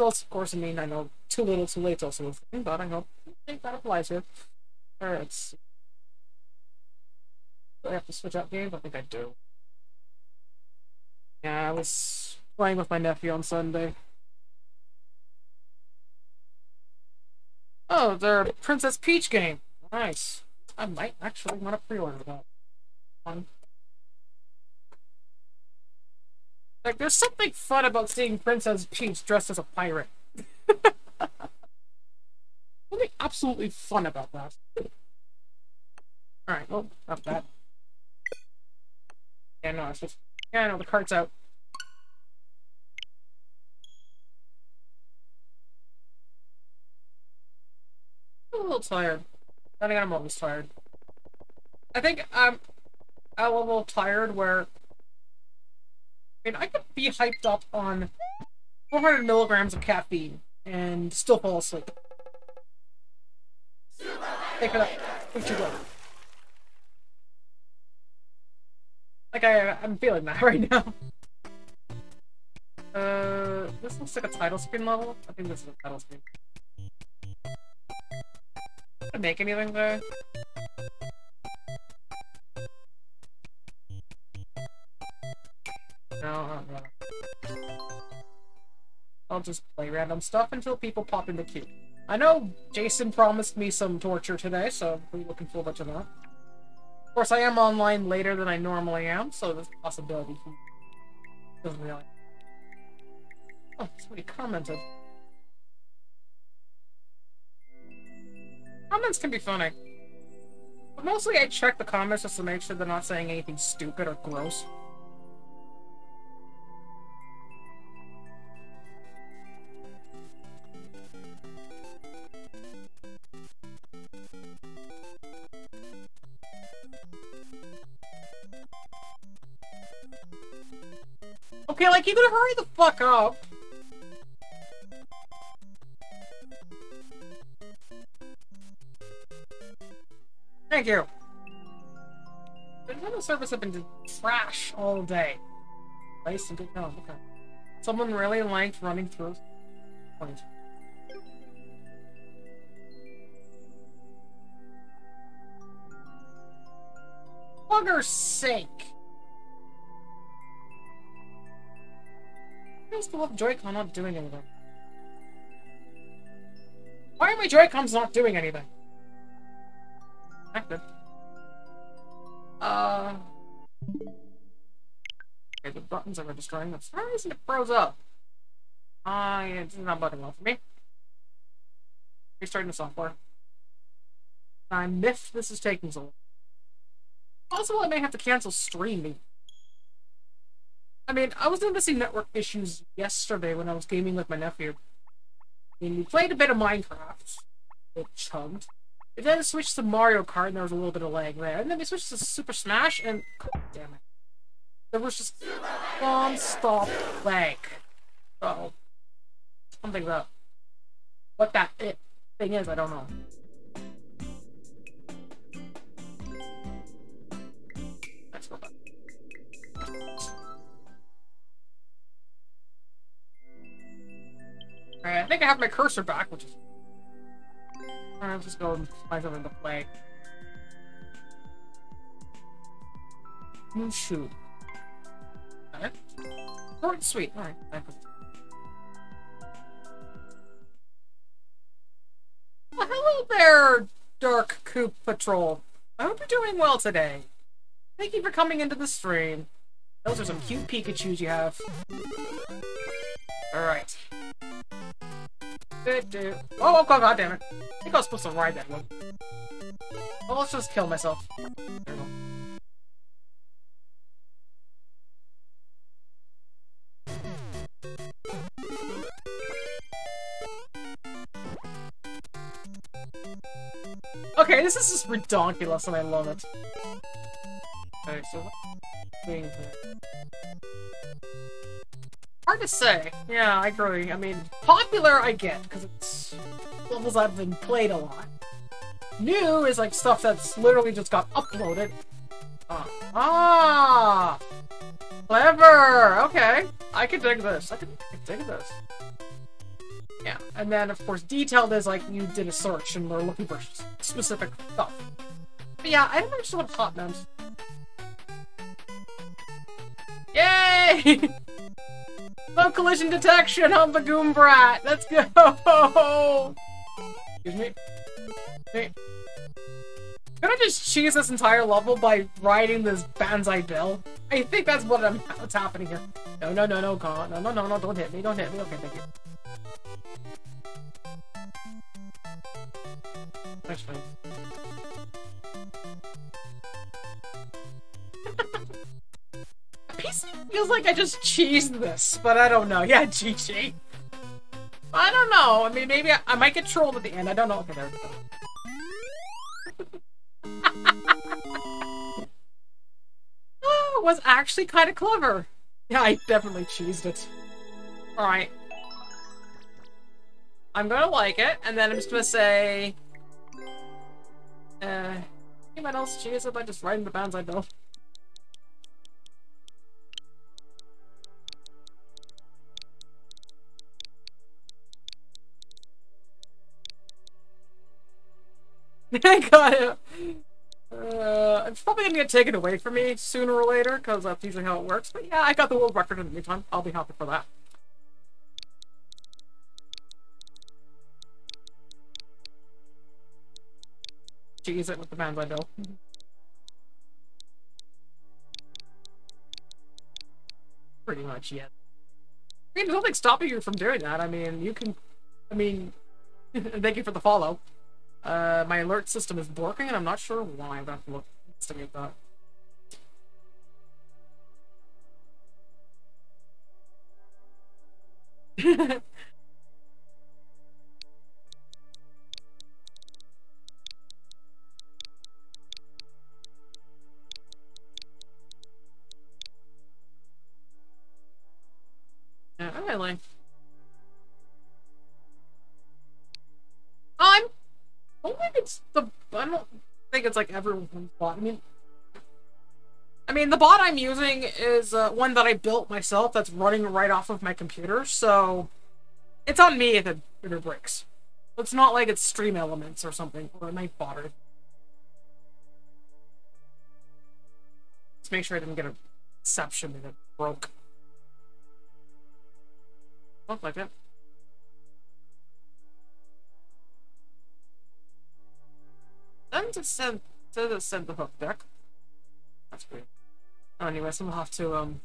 Also, of course, I mean, I know too little, too late also a thing, but I hope I think that applies here. Alright. Do I have to switch out games? I think I do. Yeah, I was playing with my nephew on Sunday. Oh, their Princess Peach game. Nice. I might actually want to pre-order that. One. Like, there's something fun about seeing Princess Peach dressed as a pirate. something absolutely fun about that. Alright, well, not bad. Yeah, no, it's just... Yeah, no, the cart's out. I'm a little tired. I think I'm always tired. I think I'm a little tired where I I could be hyped up on 400 milligrams of caffeine and still fall asleep. Take it up. You go. Like I I'm feeling that right now. Uh this looks like a title screen level. I think this is a title screen to make anything there? No, I'll just play random stuff until people pop in the queue. I know Jason promised me some torture today, so I'm looking forward to that. Of course, I am online later than I normally am, so there's a possibility he doesn't really... Oh, somebody commented. Comments can be funny. But mostly I check the comments just to make sure they're not saying anything stupid or gross. Okay, like, you gotta hurry the fuck up! Thank you. The internet service have been trash all day. Nice and good. No, okay. Someone really liked running through. Point. Bugger's sake! Is the Joy-Con not doing anything? Why are my Joy-Cons not doing anything? Active. Uh. Okay, the buttons are destroying. That's why isn't it froze up? Uh, yeah, it's not button well for me. Restarting the software. I missed this is taking so long. Also, I may have to cancel streaming. I mean, I was noticing network issues yesterday when I was gaming with my nephew. I mean, we played a bit of Minecraft. It chugged. And then it switched to Mario Kart, and there was a little bit of lag there. And then we switched to Super Smash, and damn it, there was just non-stop lag. Uh oh, something's up. What that it thing is, I don't know. Let's go back. Alright, I think I have my cursor back, which is I'll just go and find something to play. Mushu. Alright. Oh, Short sweet. Alright. Well, hello there, Dark Coop Patrol. I hope you're doing well today. Thank you for coming into the stream. Those are some cute Pikachus you have. Alright. Oh, oh, god, god damn it. I think I was supposed to ride that one. Well, let's just kill myself. Okay, this is just ridiculous and I love it. Okay, so Hard to say. Yeah, I agree. I mean, popular I get, because it's levels I've been played a lot. New is like stuff that's literally just got uploaded. Uh, ah! Clever! Okay. I can dig this. I can, I can dig this. Yeah, and then of course detailed is like you did a search and we're looking for specific stuff. But yeah, I never understood what hot meant. Yay! No collision detection on the Goombrat! Let's go! Excuse me. Hey. Could I just cheese this entire level by riding this Banzai Bill? I think that's what I'm, what's happening here. No, no, no, no, God. No, no, no, no, don't hit me, don't hit me. Okay, thank you. That's fine. PC feels like I just cheesed this, but I don't know. Yeah, GG. I don't know. I mean, maybe I, I might get trolled at the end. I don't know. Okay, there we go. oh, was actually kind of clever. Yeah, I definitely cheesed it. Alright. I'm gonna like it, and then I'm just gonna say... Uh... Anyone else cheese it by just writing the Banzai Bill? I got it. Uh, it's probably gonna get taken away from me sooner or later, because that's usually how it works. But yeah, I got the world record in the meantime. I'll be happy for that. Cheese it with the bands I know. Pretty much, yeah. I mean, nothing stopping you from doing that. I mean, you can... I mean, thank you for the follow. Uh, my alert system is working, and I'm not sure why. I'm going to have to look investigate that. yeah, really. I'm I don't think it's the. I don't think it's like everyone's bot. I mean, I mean the bot I'm using is uh, one that I built myself. That's running right off of my computer, so it's on me if it, if it breaks. It's not like it's Stream Elements or something or a Nightbot or. Let's make sure I didn't get a exception that it broke. Look like it. Then to send to send the hook deck. That's weird. Oh, anyways, I'm gonna have to um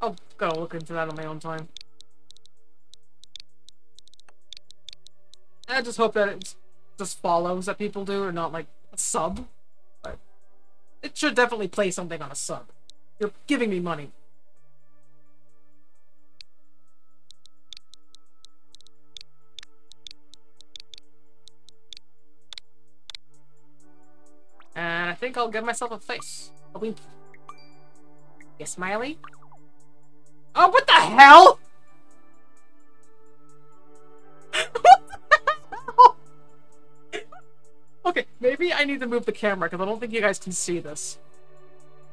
I'll go look into that on my own time. I just hope that it just follows that people do, or not like a sub. But it should definitely play something on a sub. You're giving me money. And I think I'll give myself a face. A wink. You smiley? Oh, what the hell? okay, maybe I need to move the camera because I don't think you guys can see this.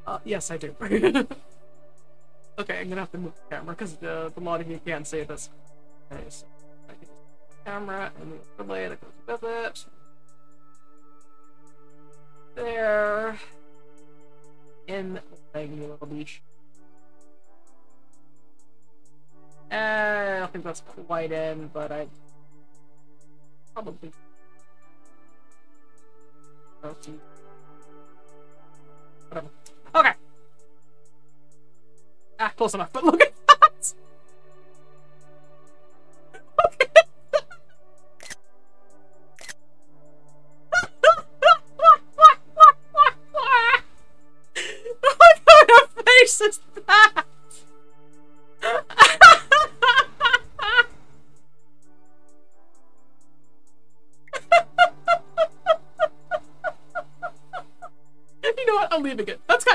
Uh, yes, I do. okay, I'm gonna have to move the camera because the, a lot of you can't see this. Okay, so I can camera and the overlay that goes with it there in beach. Uh, I don't think that's quite in, but I probably. Whatever. Okay. Ah, close enough. But look at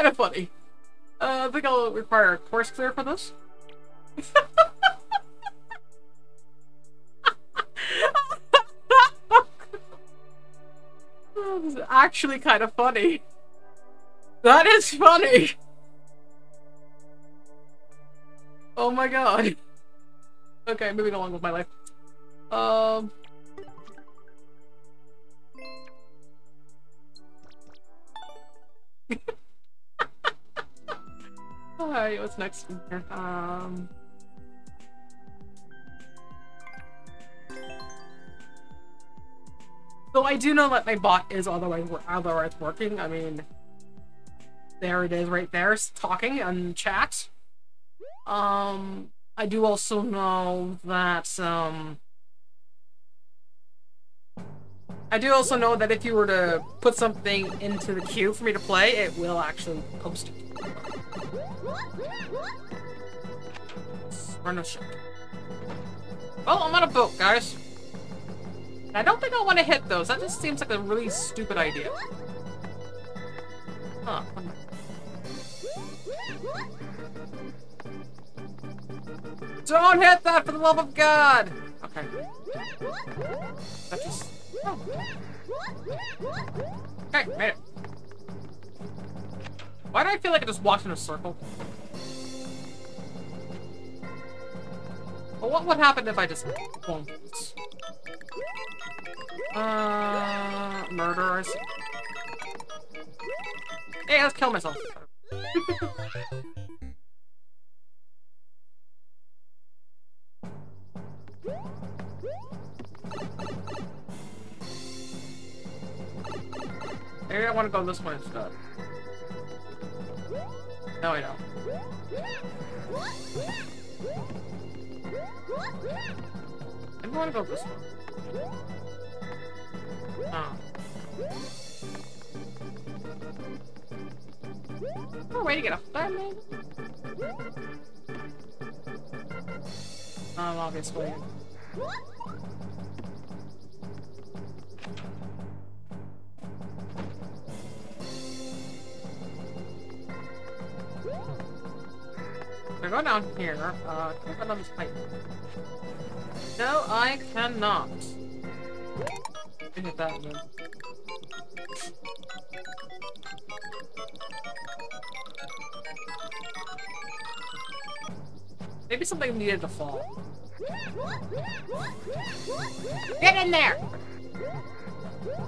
kind of funny. Uh, I think I'll require a course clear for this. this is actually kind of funny. That is funny. Oh my god. Okay, moving along with my life. Um. Alright, what's next? Um. So I do know that my bot is otherwise otherwise working. I mean, there it is right there, talking and chat. Um, I do also know that, um... I do also know that if you were to put something into the queue for me to play, it will actually post it. Run a ship. Well, I'm on a boat, guys. I don't think I want to hit those. That just seems like a really stupid idea. Huh. Don't hit that for the love of God! Okay. That just... Oh. Okay, made it. Why do I feel like I just walked in a circle? Well, what would happen if I just bonked Uh, murderers. Hey, let's kill myself. Maybe I want to go this way instead. No, I don't. I want to go this way. Oh. Oh, way to get a fire, man. Um, obviously. Go down here, uh, can I go down this pipe? No, I cannot. Hit that one. Maybe something needed to fall. Get in there!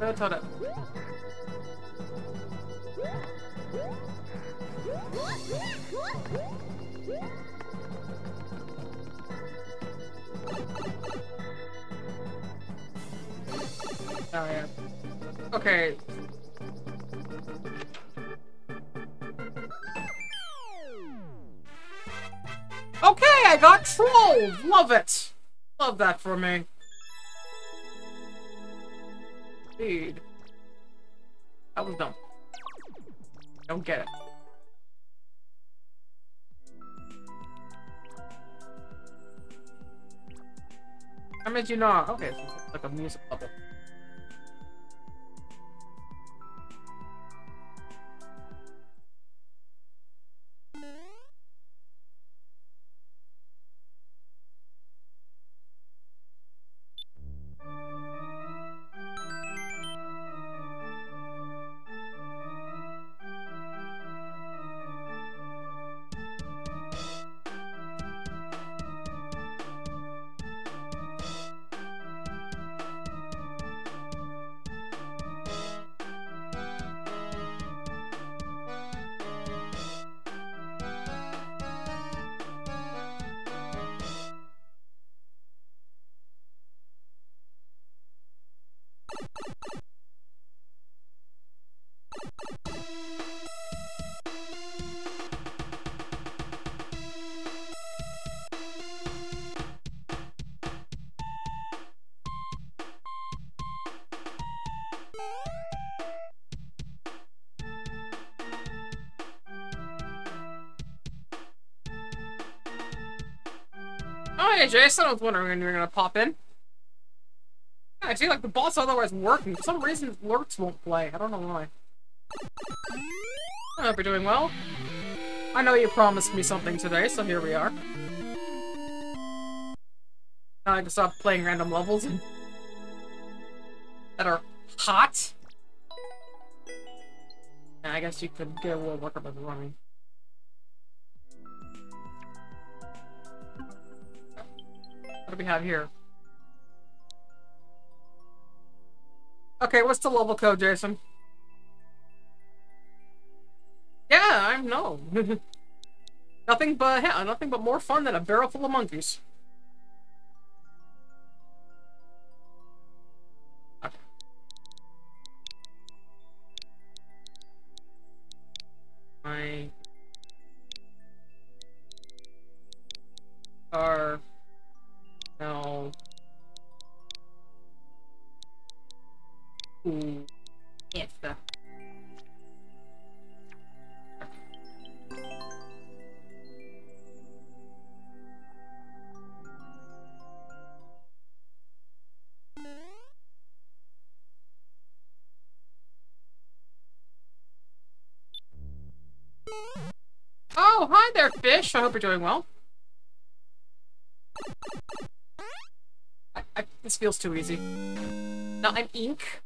No, Toto. Yeah. Okay. Okay, I got trolled! Love it! Love that for me. Indeed. That was dumb. Don't get it. How did you know? Okay, like a music bubble. Jason, I was wondering when you were gonna pop in. I feel like the boss otherwise working. For some reason, lurks won't play. I don't know why. I hope you're doing well. I know you promised me something today, so here we are. Now I can stop playing random levels that are hot. And I guess you could get a little worker by running. What do we have here? Okay, what's the level code, Jason? Yeah, I know. nothing but yeah, nothing but more fun than a barrel full of monkeys. Okay. My car no Ooh. Yes. Uh, Oh, hi there, fish. I hope you're doing well. This feels too easy. Now, I'm ink.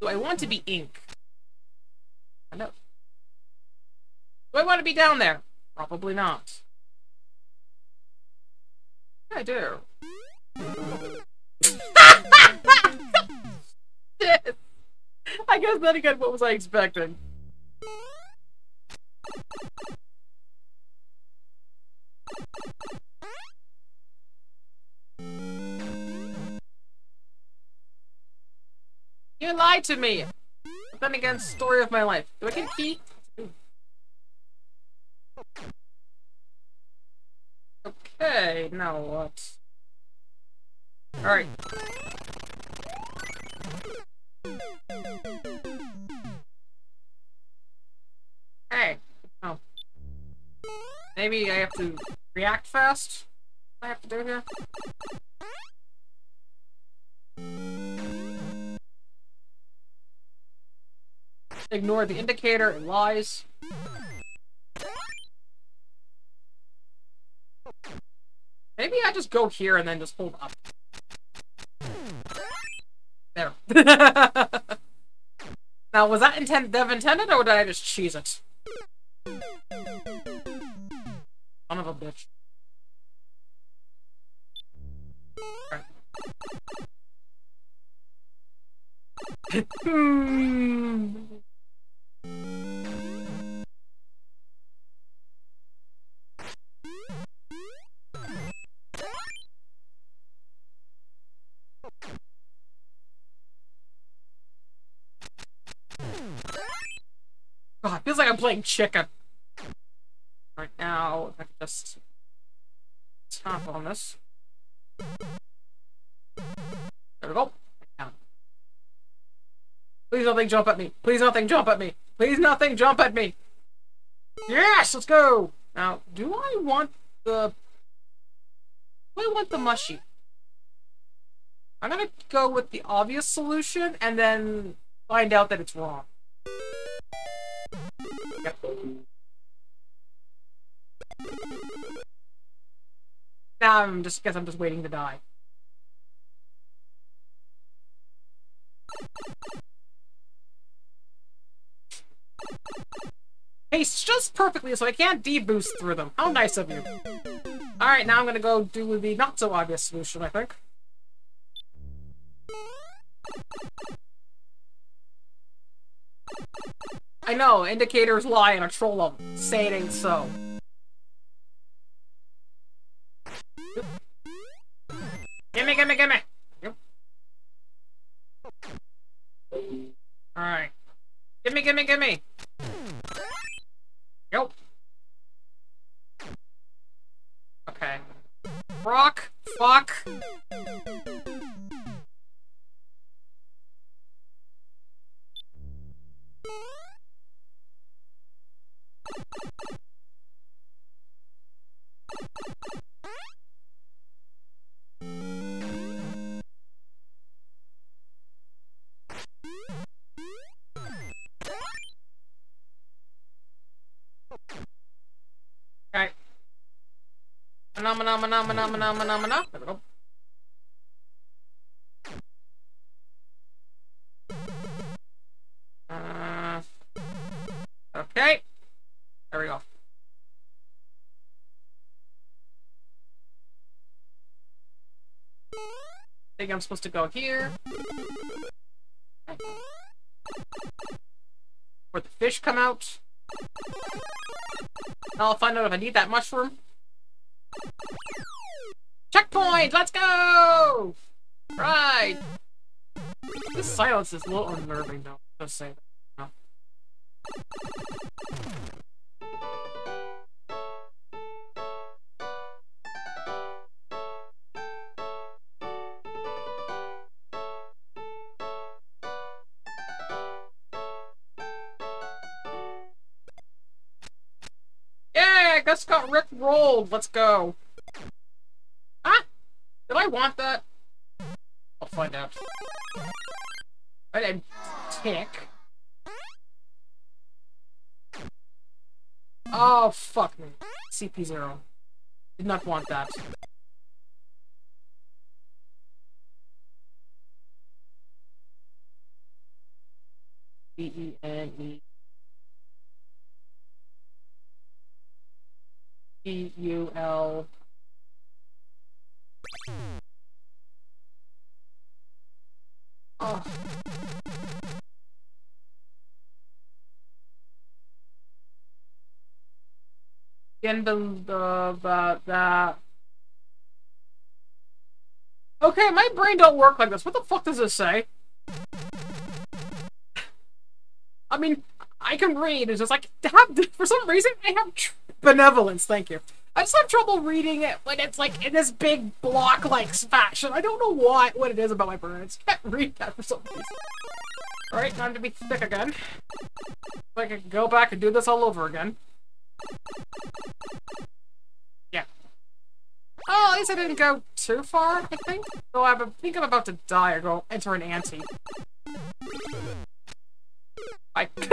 Do I want to be ink? I know. Do I want to be down there? Probably not. Yeah, I do. I guess then again, what was I expecting? You lied to me! Then again, story of my life. Do I get a key? Okay, now what? Alright. Hey. Oh. Maybe I have to react fast? I have to do here? Ignore the indicator, it lies. Maybe I just go here and then just hold up. There. now, was that intent Dev intended, or did I just cheese it? Son of a bitch. hmm. Playing chicken. Right now, I can just tap on this. There we go. Please nothing jump at me. Please nothing jump at me. Please nothing jump at me. Yes, let's go. Now, do I want the... Do I want the mushy? I'm gonna go with the obvious solution and then find out that it's wrong. Now I'm just guess I'm just waiting to die. Paste just perfectly so I can't deboost through them. How nice of you. Alright, now I'm gonna go do the not so obvious solution, I think. I know, indicators lie and a troll level. Say it ain't so. Gimme, gimme, gimme! Yep. Alright. Gimme, gimme, gimme! Yep. Okay. Rock, fuck. Mana, mana, mana, mana, mana, mana, okay. There we go. I think I'm supposed to go here. Where the fish come out. I'll find out if I need that mushroom. Checkpoint! Let's go! Right! This silence is a little unnerving, though. Just say that. Yeah, I just got Rick rolled. Let's go. Want that? I'll find out. I did tick. Oh, fuck me. CP0. Did not want that. Again, about that. Okay, my brain don't work like this. What the fuck does this say? I mean, I can read. It's just like have for some reason I have benevolence. Thank you. I just have trouble reading it when it's like in this big block-like fashion. I don't know why, what it is about my brain. I just can't read that for some reason. Alright, time to be thick again. So I can go back and do this all over again. Yeah. Oh, at least I didn't go too far, I think. Though I think I'm about to die or go enter an ante. I... well,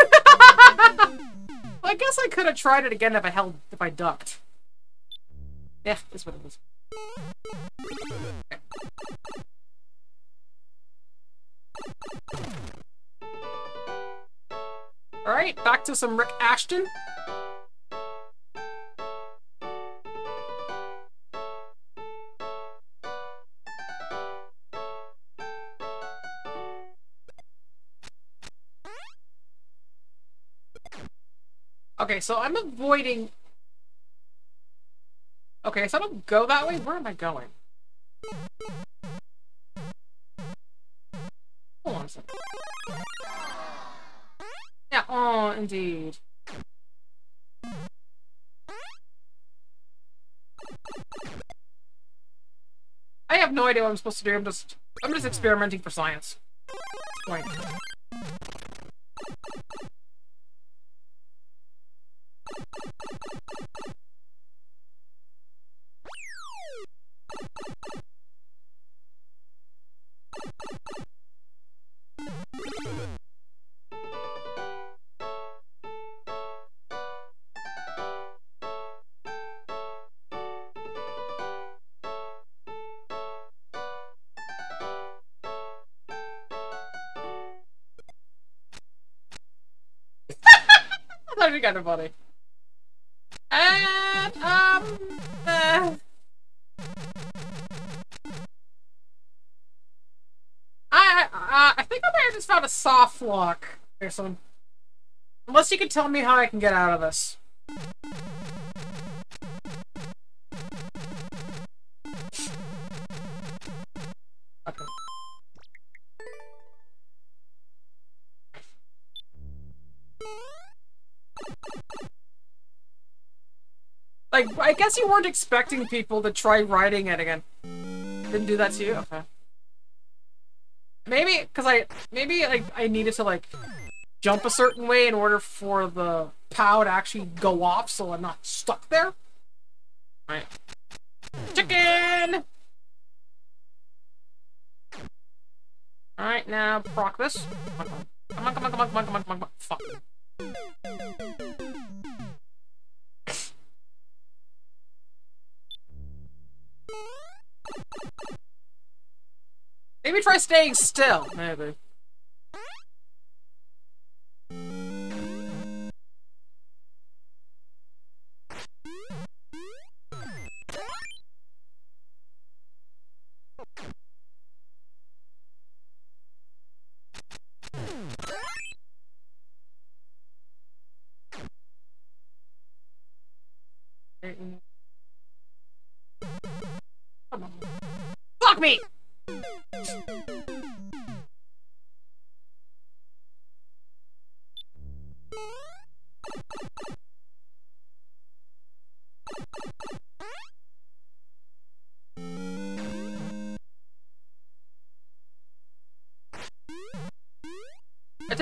I guess I could have tried it again if I held, if I ducked. Yeah, this is what it is. Alright, back to some Rick Astley. Okay, so I'm avoiding... Okay, so I don't go that way. Where am I going? Hold on a second. Yeah, oh, indeed. I have no idea what I'm supposed to do. I'm just, I'm just experimenting for science. And, um, uh, I, I, I think I might have just found a soft lock or something. Unless you can tell me how I can get out of this. Guess you weren't expecting people to try writing it again. Didn't do that to you? Okay. Maybe, because I, maybe like, I needed to like, jump a certain way in order for the POW to actually go off so I'm not stuck there. Right. Chicken! Alright, now proc this. Come on, come on, come on, come on, come on, come on, come on. Fuck. Maybe try staying still. Maybe.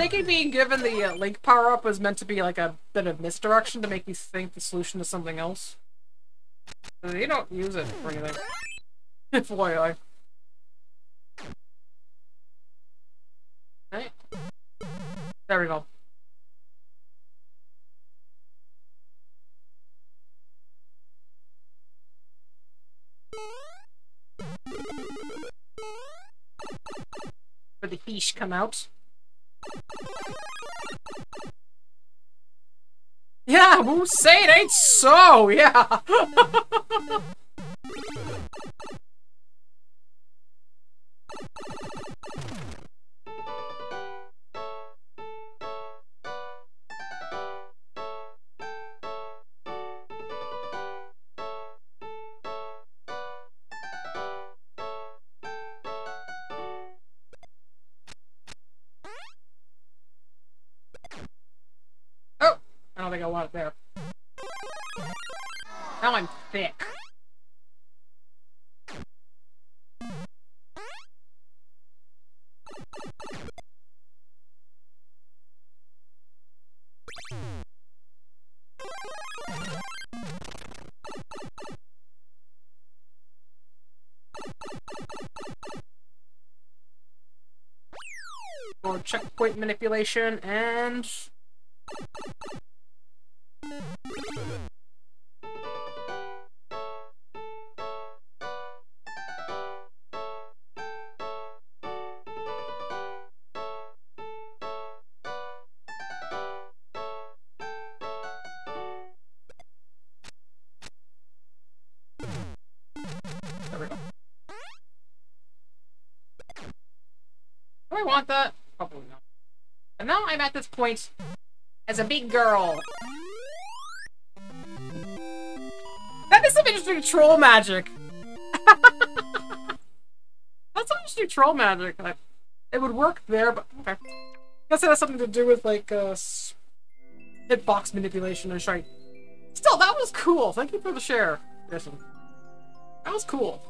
Take being given the uh, link power up was meant to be like a bit of misdirection to make you think the solution is something else. You don't use it for anything. FYI. Right. There we go. For the fish come out. Yeah, who say it ain't so? Yeah. I want it there. Now I'm thick. More checkpoint manipulation and now I'm at this point as a big girl. That is some interesting troll magic. That's some interesting troll magic. Like, it would work there, but okay. Guess it has something to do with like uh, hitbox manipulation and shite. Still, that was cool. Thank you for the share, Jason. That was cool.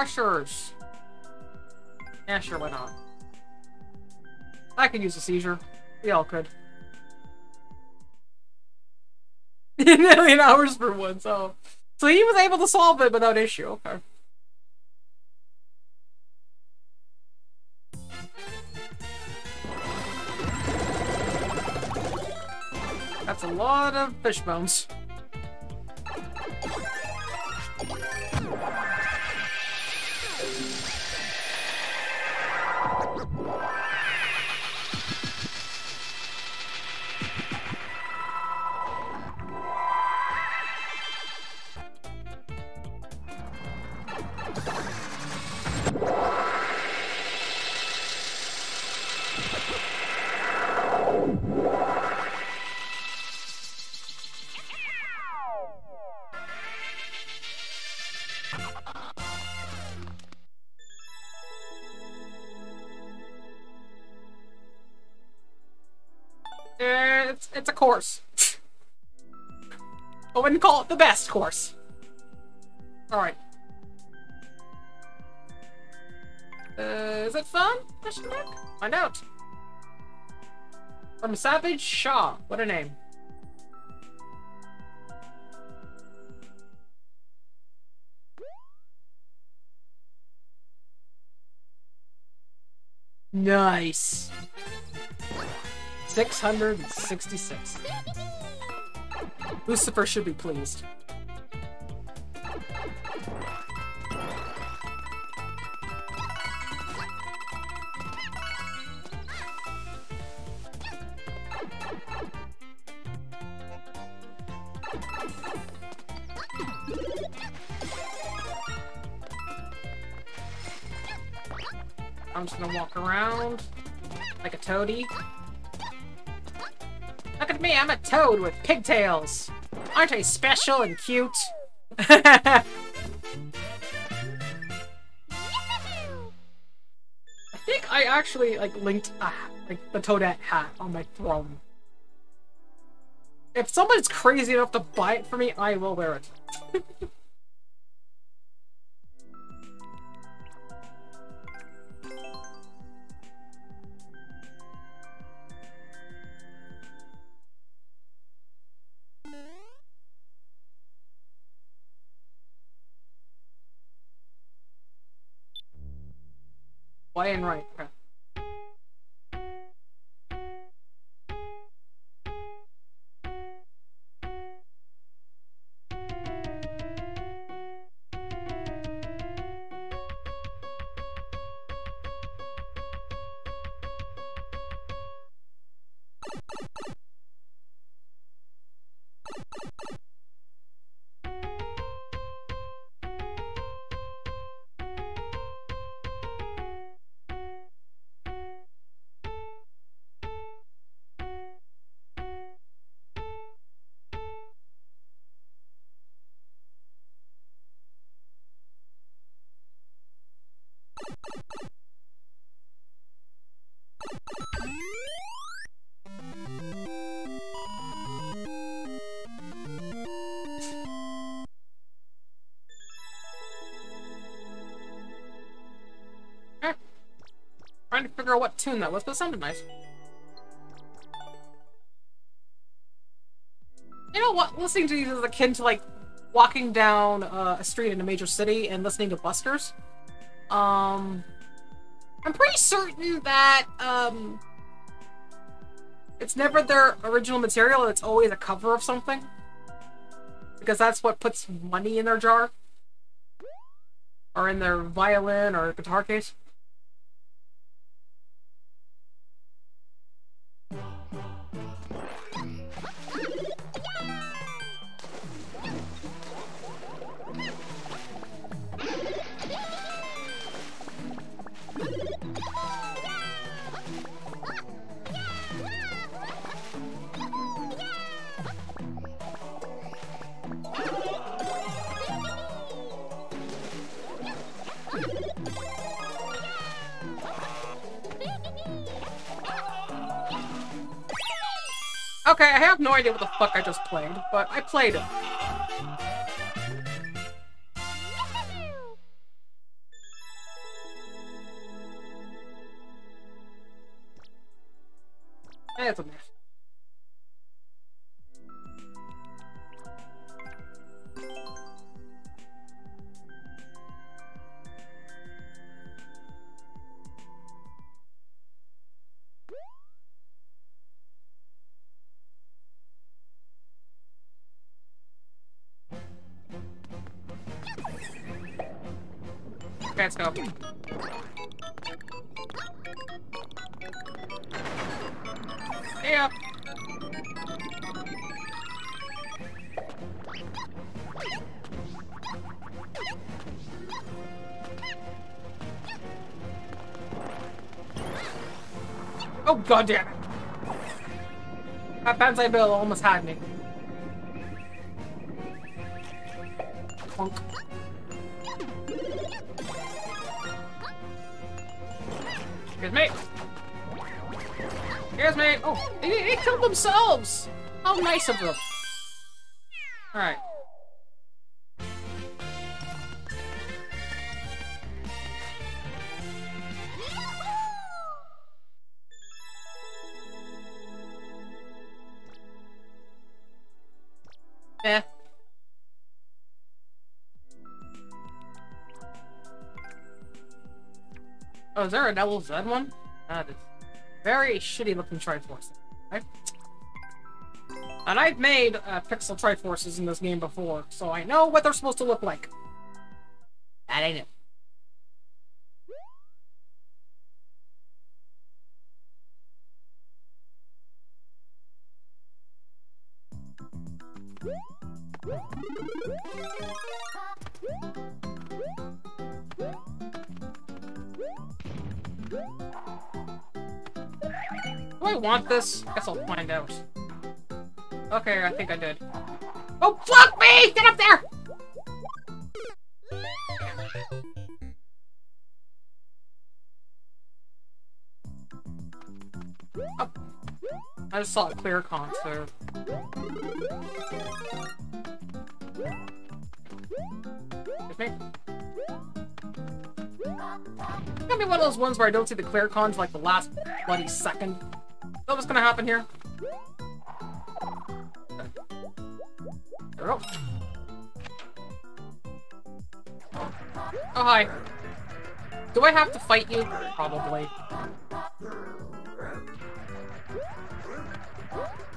Refreshers. Yeah, sure, why not? I could use a seizure. We all could. A million hours for one, so... So he was able to solve it without issue, okay. That's a lot of fish bones. Course. I wouldn't call it the best course. Alright. Uh, is it fun? Question mark? Find out. From Savage Shaw. What a name. Nice. 666. Lucifer should be pleased. Toad with pigtails! Aren't I special and cute? I think I actually like linked like the Toadette hat on my throne. If someone's crazy enough to buy it for me, I will wear it. And right. Figure what tune that was, but it sounded nice. You know what? Listening to these is akin to like walking down uh, a street in a major city and listening to buskers. Um, I'm pretty certain that um, it's never their original material. It's always a cover of something because that's what puts money in their jar or in their violin or guitar case. No idea what the fuck I just played, but I played it. Go. Yeah. Oh god damn it. That Banzai Bill almost had me. Killed themselves. How nice of them. All right. Eh. Oh, is there a Double Z one? That is very shitty looking Triforce. And I've made uh, Pixel Triforces in this game before, so I know what they're supposed to look like. That ain't it. Want this? Guess I'll find out. Okay, I think I did. Oh, fuck me! Get up there! Oh. I just saw a clear. With me? It's gonna be one of those ones where I don't see the clear cons like the last bloody second. Gonna happen here? There we go. Oh, hi. Do I have to fight you? Probably.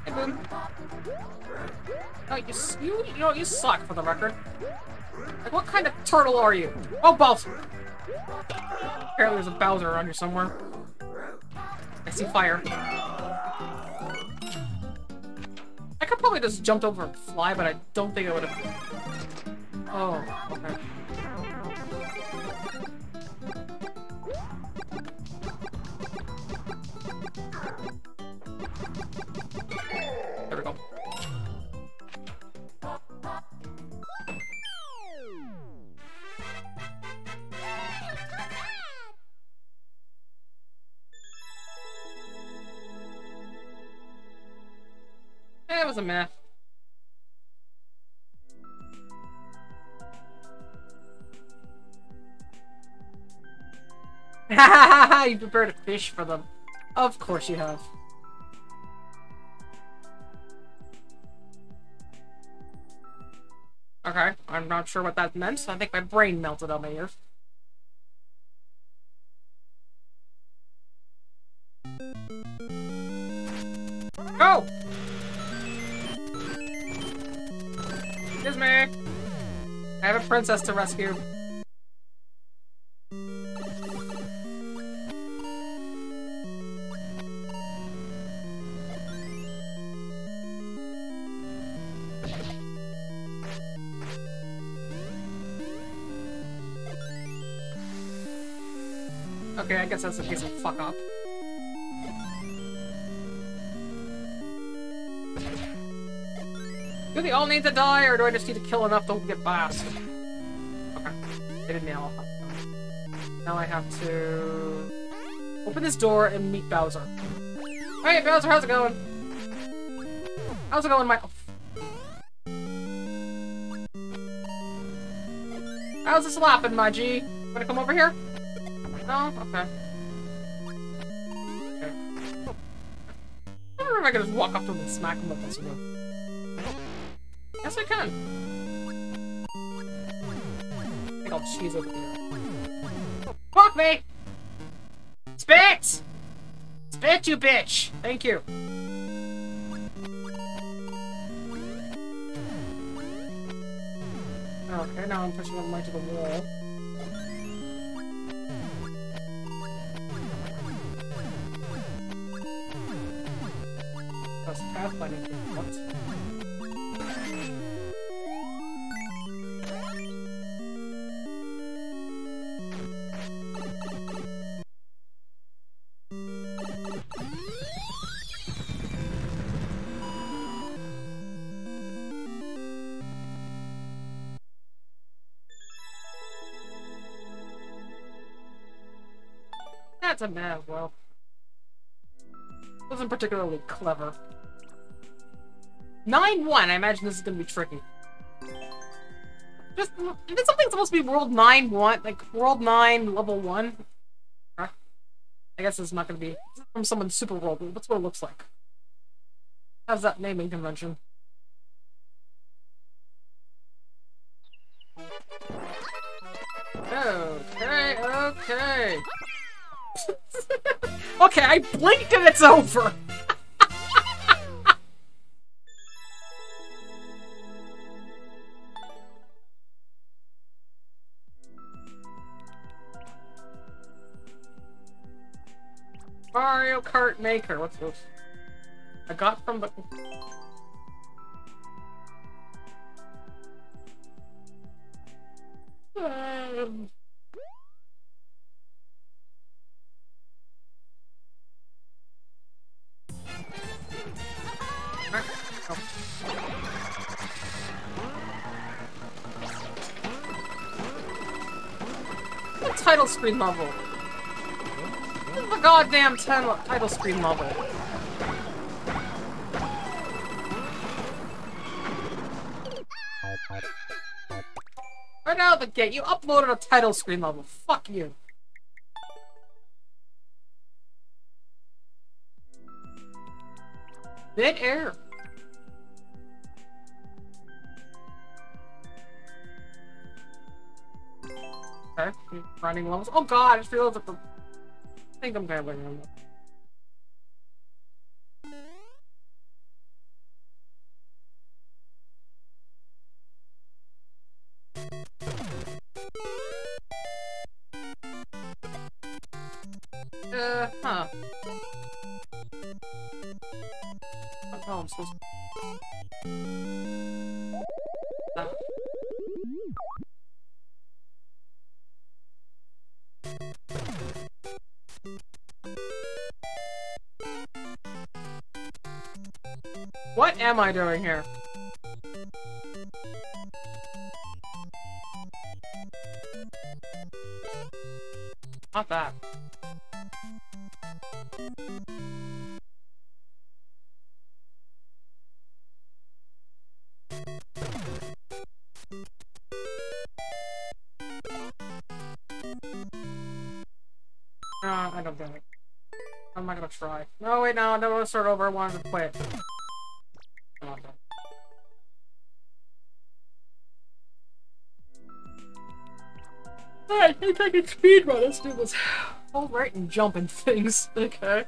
Hey, Boom. No, you, you, you know, you suck, for the record. Like, what kind of turtle are you? Oh, both! Apparently there's a Bowser around here somewhere. I see fire. Probably just jumped over and fly, but I don't think I would have... Oh, okay. Prepared a fish for them. Of course you have. Okay, I'm not sure what that meant. I think my brain melted on my ears. Go! Excuse me! I have a princess to rescue. Okay, I guess that's a piece of fuck up. Do they all need to die, or do I just need to kill enough to get past? Okay. They didn't nail Now I have to... Open this door and meet Bowser. Hey, Bowser, how's it going? How's it going, Michael? How's this slapping, my G? Wanna come over here? No? Okay. I wonder if I can just walk up to him and smack him with this one. Yes, I can. I think I'll cheese over here. Fuck me! Spit! Spit, you bitch! Thank you. Okay, now I'm pushing my to the wall. A meh, well. Wasn't particularly clever. 9-1, I imagine this is gonna be tricky. Just, is something supposed to be World 9-1? Like, World 9, Level 1? Huh? I guess it's not gonna be from someone Super World. That's what it looks like. How's that naming convention? Blink blinked and it's over! Mario Kart Maker. What's this? I got from the... The title screen level. The goddamn title title screen level. Right out of the gate, you uploaded a title screen level. Fuck you. Mid air. Okay, running levels. Oh god, I just realized that the... I think I'm gambling on am I doing here? Not that. No, I don't think. I'm not gonna try. No, wait, no, I don't want to start over. I wanted to quit. Alright, I can speed run. Let's do this. All right, and jumping things. Okay.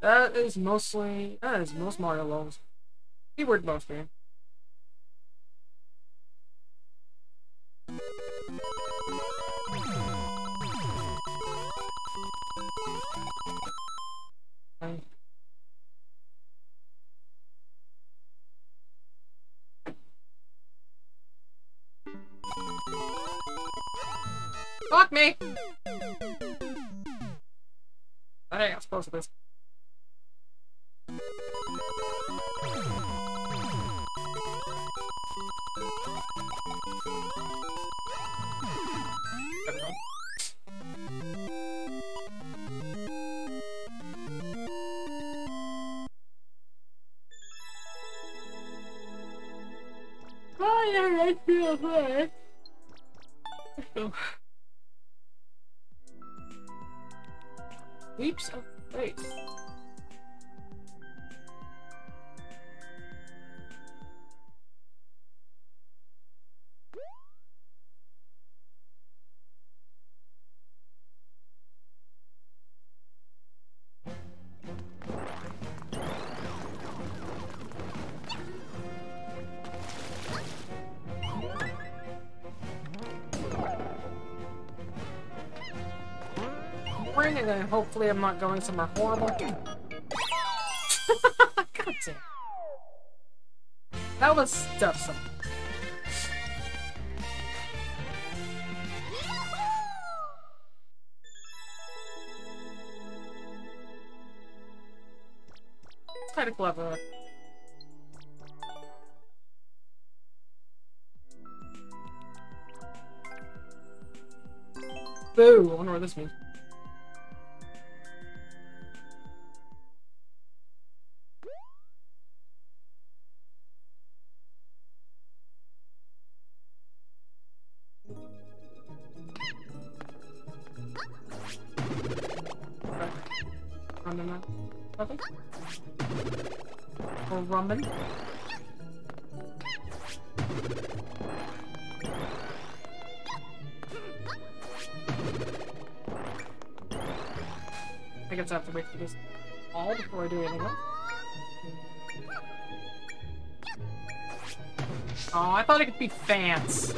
That is mostly. That is most Mario levels. Keyword mostly. Me! Hey, I'm supposed to this. And then hopefully I'm not going somewhere horrible. God damn. That was tough. Some. It's kind of clever. Boo! I wonder what this means. Be fans.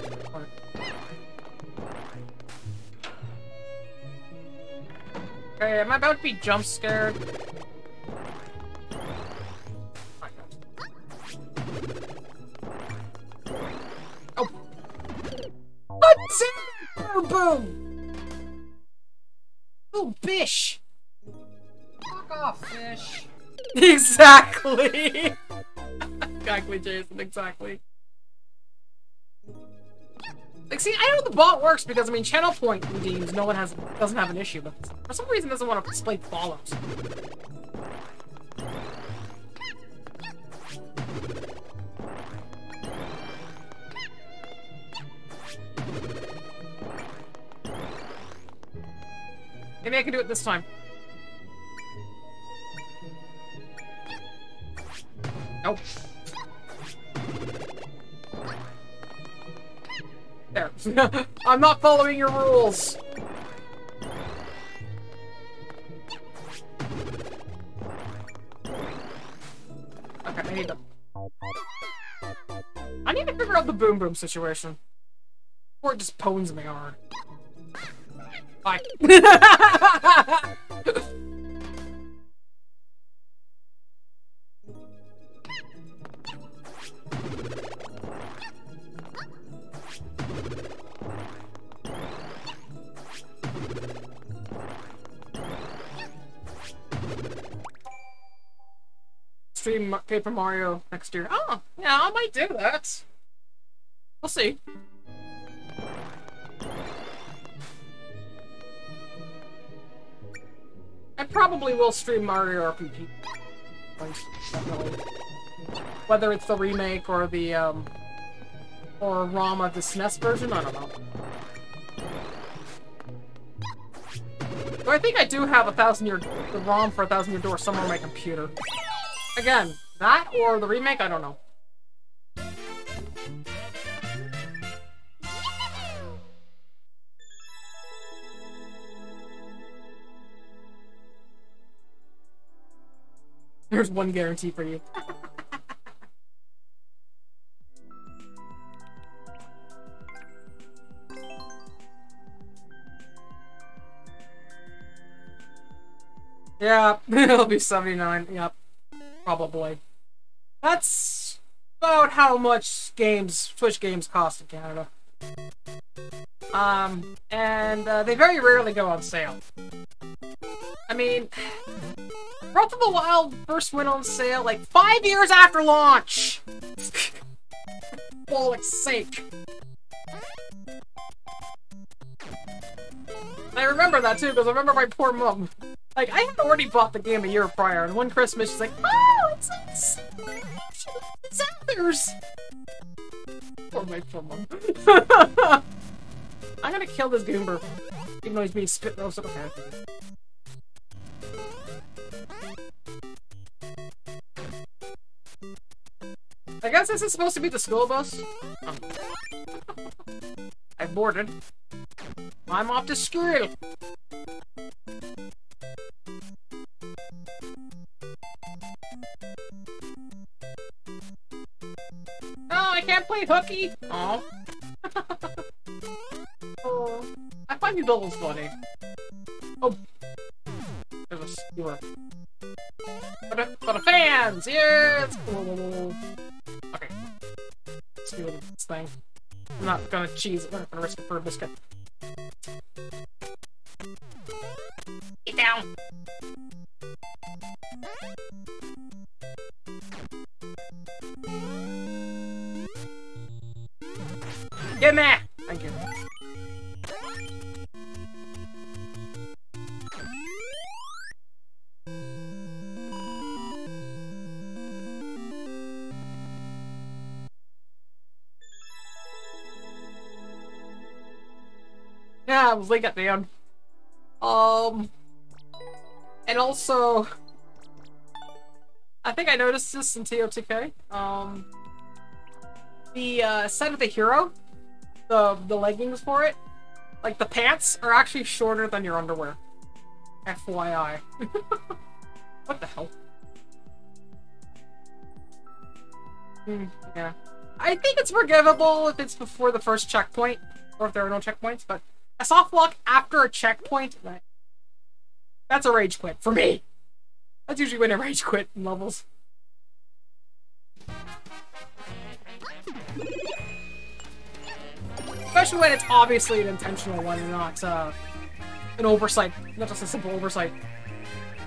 Okay, am I about to be jump scared? Oh. What's in Boom boom! Oh, bish! Fuck off, fish. Exactly! exactly, Jason, exactly. Bot works because, I mean, channel point redeems, no one has doesn't have an issue, but for some reason doesn't want to display follows. Maybe I can do it this time. Nope. There. I'm not following your rules. Okay, I need to... I need to figure out the boom boom situation. Or it just pones me hard. Bye. Paper Mario next year. Oh, yeah, I might do that. We'll see. I probably will stream Mario RPG. Whether it's the remake or the, um, or ROM of the SNES version, I don't know. But I think I do have a thousand year, the ROM for a thousand year door somewhere on my computer. Again, that or the remake, I don't know. There's one guarantee for you. yeah, it'll be 79, yep. Probably. That's about how much games, Switch games cost in Canada. Um, and uh, they very rarely go on sale. I mean, Breath of the Wild first went on sale like five years after launch! Bollock's sake. I remember that too, because I remember my poor mom. Like, I had already bought the game a year prior, and one Christmas she's like, it's, Zelda's! Poor my mom. I'm gonna kill this Goomber, even though he's being spit roasted. Okay. I guess this is supposed to be the school bus. Oh. I boarded. I'm off to school. Can't play hooky. Oh. oh. I find you doubles funny. Oh. There's a skewer. For the, for the fans! It's cool. Okay. Let's do this thing. I'm not gonna cheese it, I'm not gonna risk it for a biscuit. Get down! Get me! Thank you. Yeah, I was like at the end. Um, and also, I think I noticed this in TOTK. Um, the uh, set of the hero, the the leggings for it, like the pants are actually shorter than your underwear. FYI. what the hell? Hmm, yeah. I think it's forgivable if it's before the first checkpoint, or if there are no checkpoints, but a soft lock after a checkpoint, that's a rage quit for me. That's usually when I rage quit in levels. Especially when it's obviously an intentional one and not uh, an oversight, not just a simple oversight.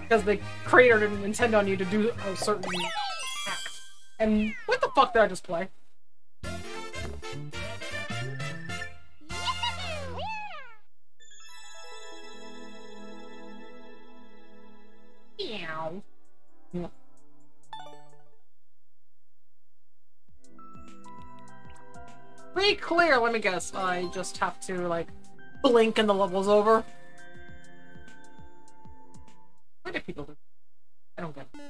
Because the creator didn't intend on you to do a certain act. And what the fuck did I just play? Pretty clear, let me guess. I just have to, like, blink and the level's over. Why do people do I don't get it.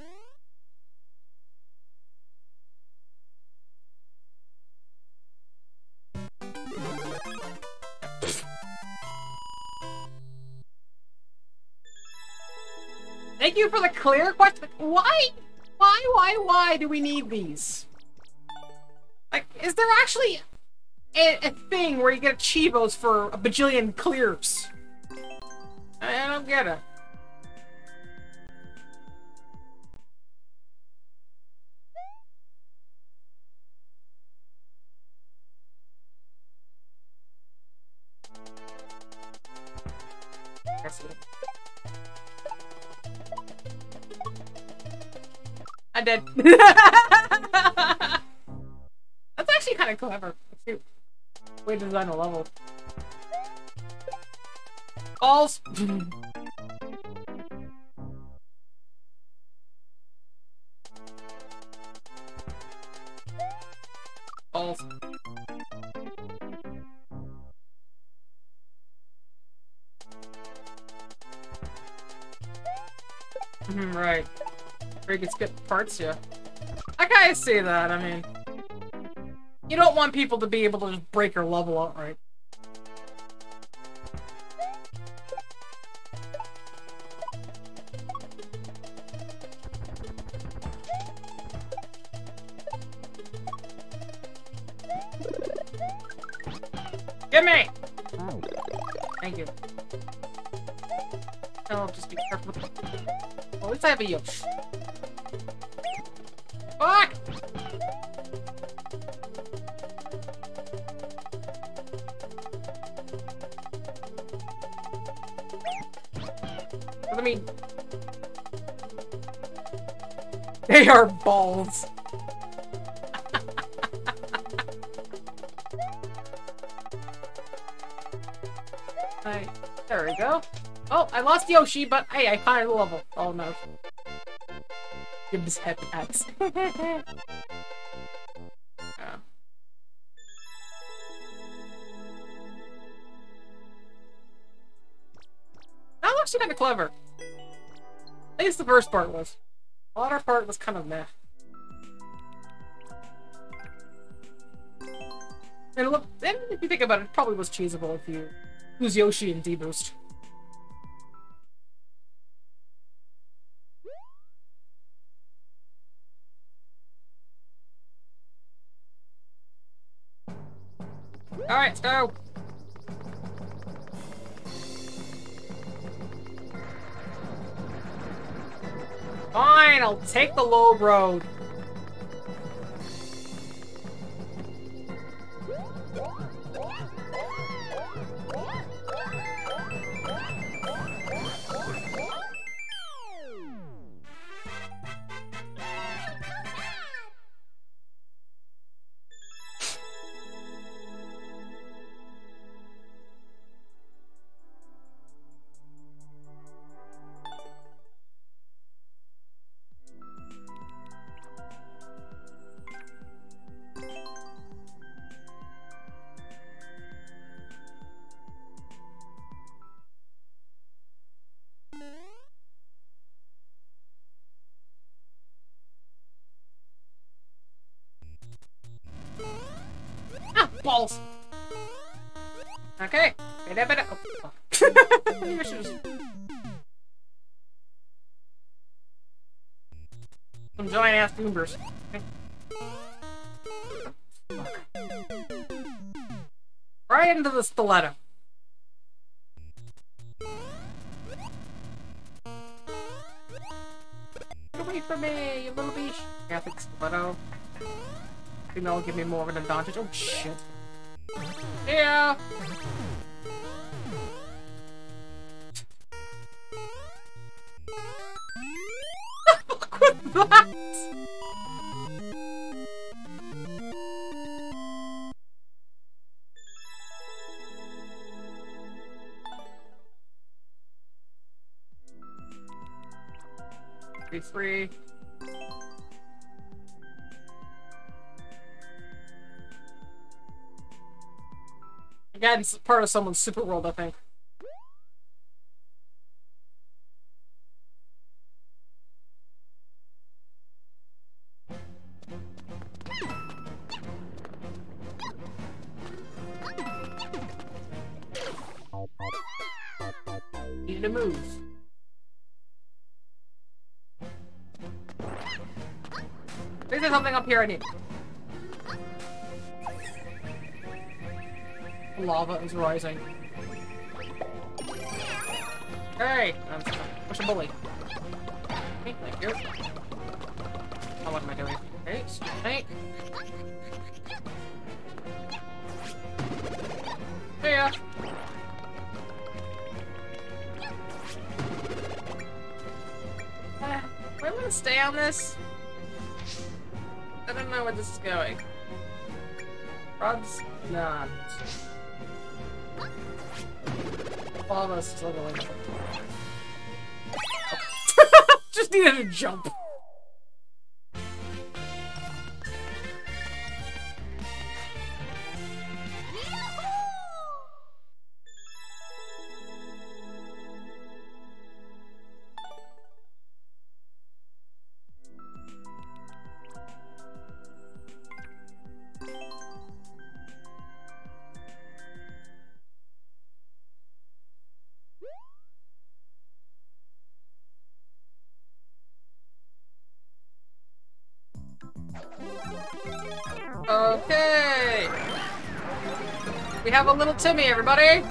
Thank you for the clear question. Why? Why, why, why do we need these? Like, is there actually a, a thing where you get Chivos for a bajillion clears? I, don't get it. I see it. I did. That's actually kind of clever. Way to design a level. Balls. Balls. Mhm, right. Where you can skip parts, yeah. I kinda see that, I mean... You don't want people to be able to just break your level outright. Give me! Thank you. Oh, just be careful. Well, at least I have a Yosh. Fuck! They are balls. Alright, there we go. Oh, I lost Yoshi, but hey, I climbed the level. Oh no. This head yeah. That actually kind of clever. At least the first part was. Latter part was kind of meh. And look, and if you think about it, it probably was cheesable if you use Yoshi and D-Boost. Alright, let's go! Fine, I'll take the low road. chambers. Right into the stiletto. Get away from me, you little bitch. Gothic stiletto. You know, give me more of an advantage. Oh, shit. Yeah! Look what that! Three. Again, it's part of someone's super world, I think. I need? Lava is rising. Hey! I'm push a bully. Jump. A Timmy, everybody.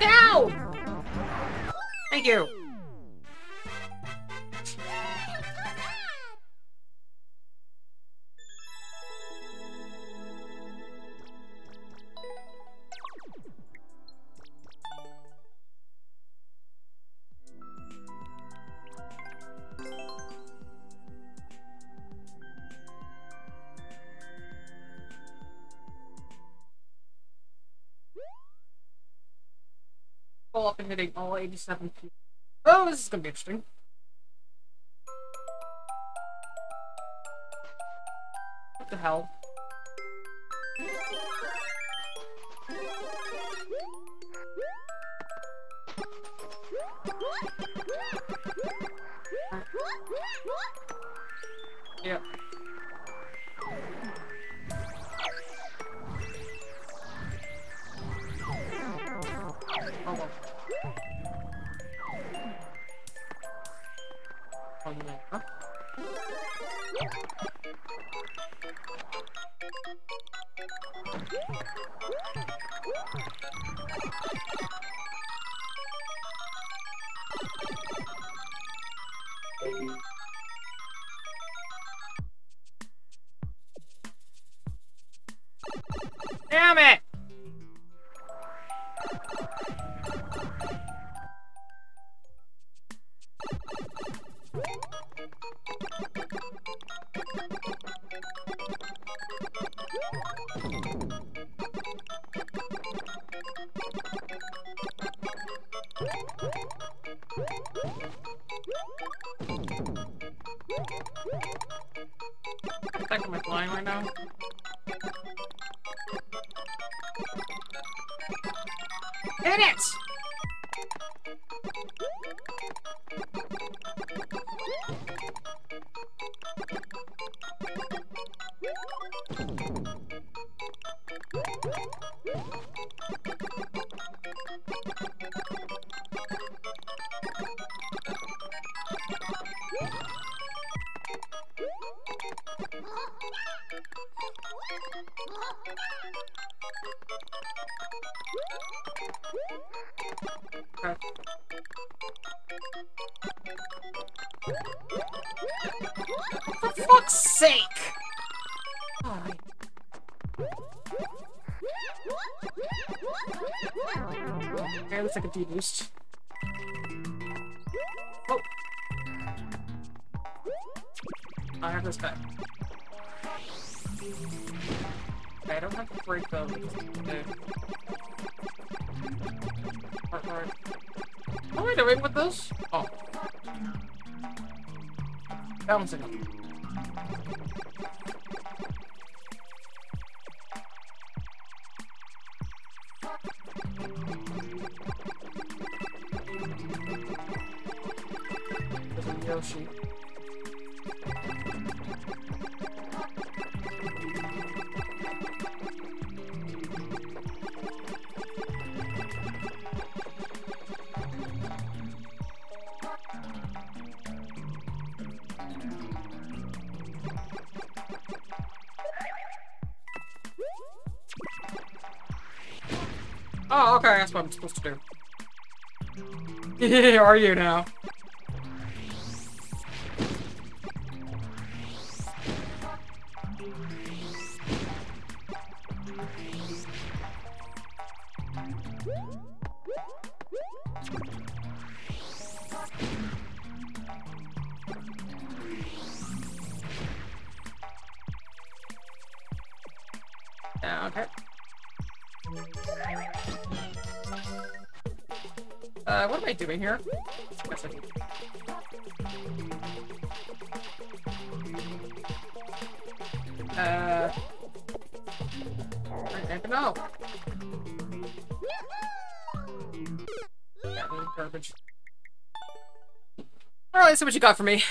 Down. Thank you. Up and hitting all 87 feet. Oh, this is gonna be interesting. What the hell? What I'm supposed to do. Are you now? You got for me.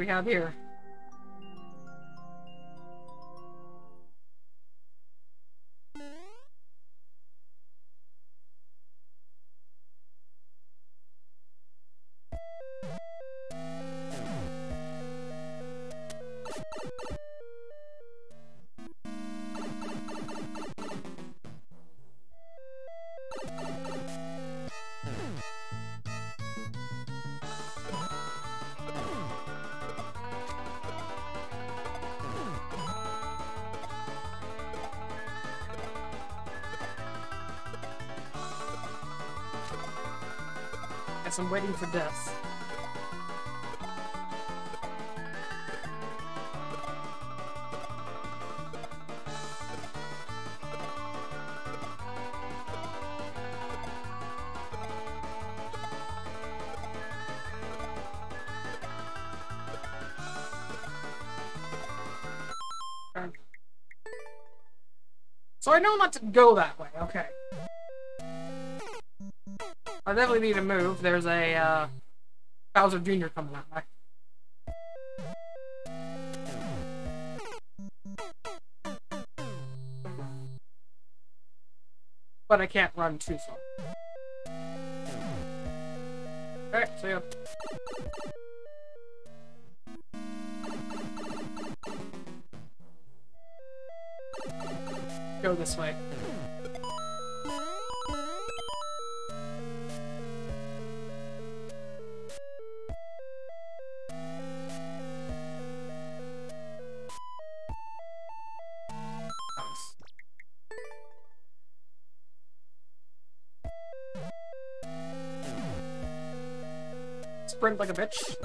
We have here? Guess I'm waiting for death. So I know not to go that way, I definitely need to move. There's a uh, Bowser Jr. coming that way. But I can't run too far. Alright, see ya. Go this way. Like a bitch.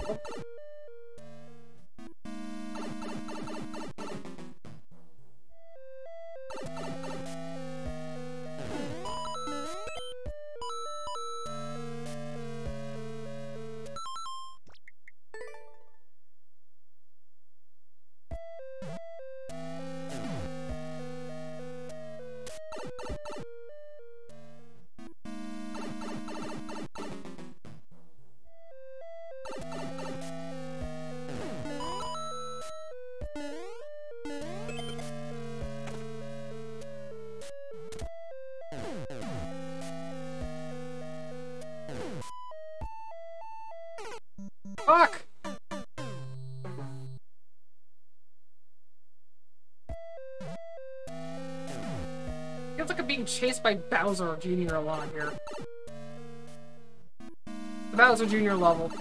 Chased by Bowser Jr. a lot here. The Bowser Jr. level.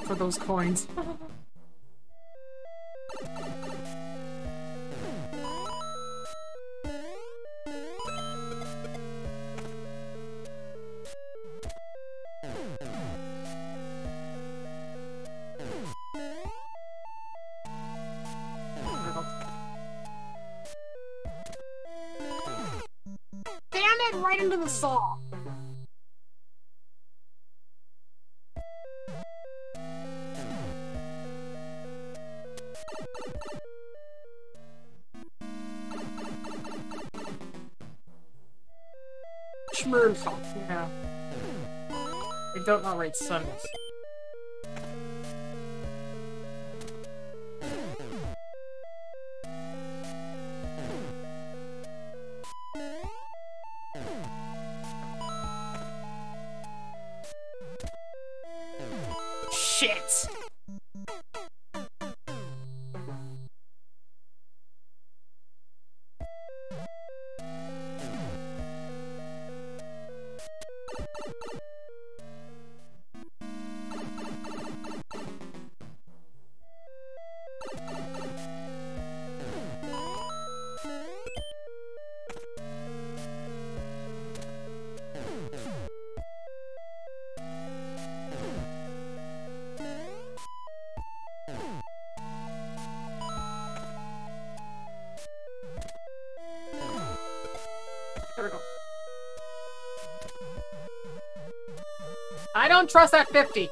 For those coins. don't I don't trust that 50.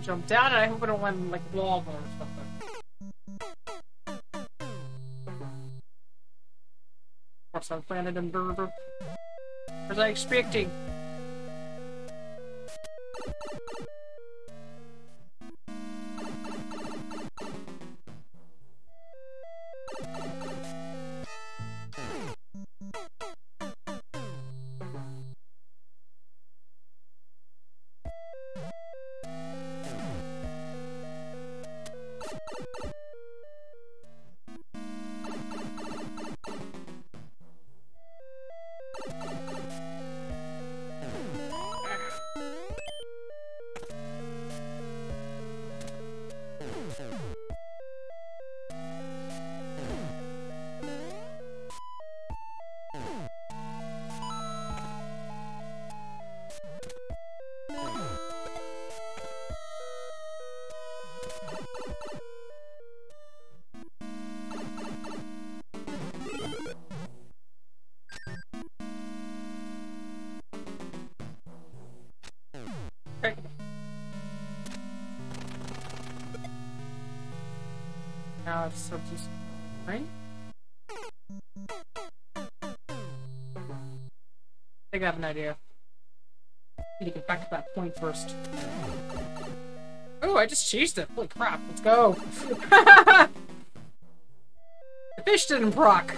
Can jump down, and I hope I don't land like lava or something. Landed in Berber. Was I expecting? An idea. Need to get back to that point first. Oh, I just cheesed it. Holy crap, let's go. the fish didn't proc.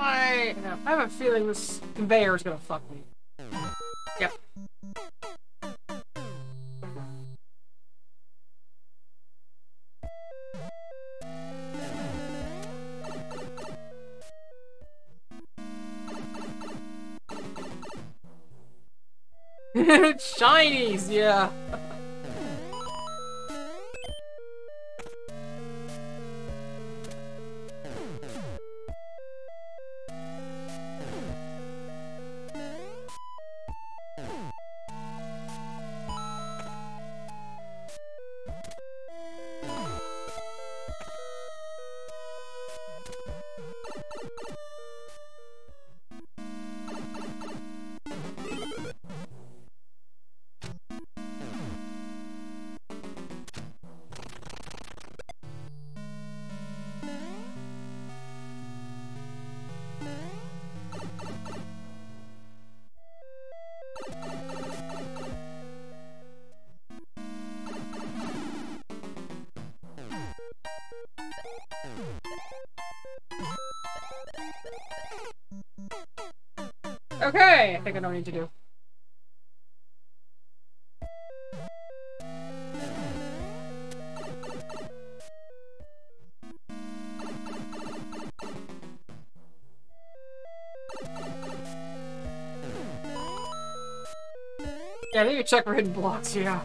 I, I have a feeling this conveyor is gonna fuck me. Shinies, yeah. Okay, I think I don't need to do. Yeah, I need to check for hidden blocks, yeah.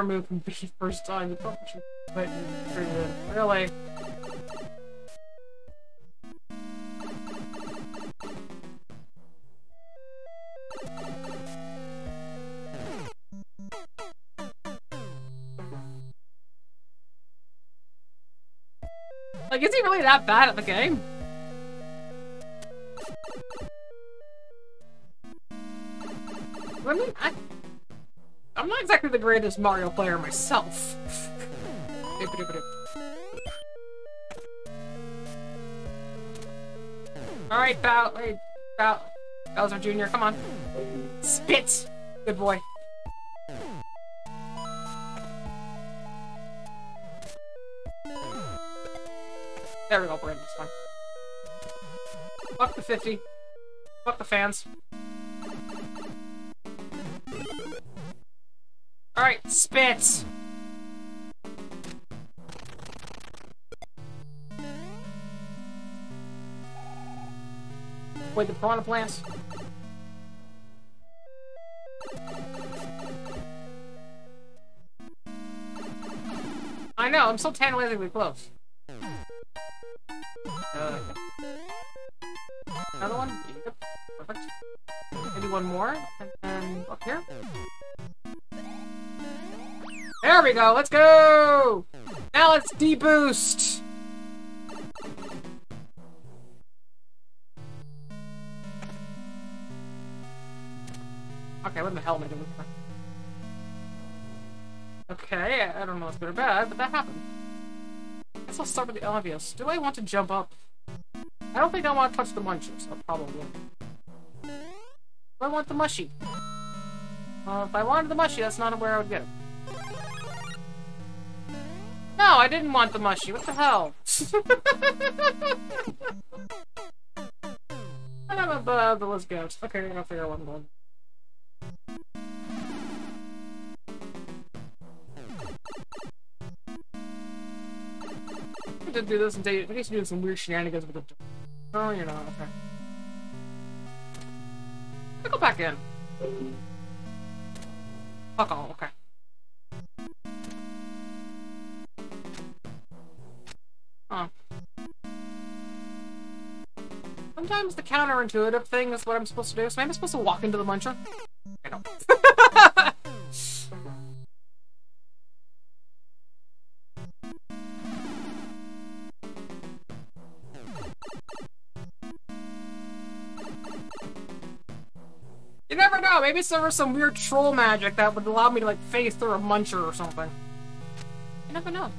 Chair move can be first time. You probably should put it pretty good. Really? Like, is he really that bad at the game? I mean, I, I'm not exactly the greatest Mario player myself. Alright, Bow, wait, Bow, Bowser Jr., come on. Spit! Good boy. There we go, Brandon's fine. Fuck the 50. Fuck the fans. Alright, spit! Wait, the piranha plants? I know, I'm so tantalizingly close. Uh, another one? Yep, perfect. Maybe one more, and then up here? There we go, let's go! Now let's deboost! Okay, what the hell am I doing? Okay, I don't know if it's good or bad, but that happened. Guess I'll start with the obvious. Do I want to jump up? I don't think I want to touch the muncher, so probably. Do I want the mushy? Well, if I wanted the mushy, that's not where I would get it. No, I didn't want the mushy. What the hell? I but let's go. Okay, I'll figure out I'm going. I did do this and I to do some weird shenanigans with the Oh, you're not, okay. I'll go back in. Fuck all, okay. Huh. Sometimes the counterintuitive thing is what I'm supposed to do. So am I supposed to walk into the muncher? I don't. You never know, maybe there was some weird troll magic that would allow me to like phase through a muncher or something. You never know.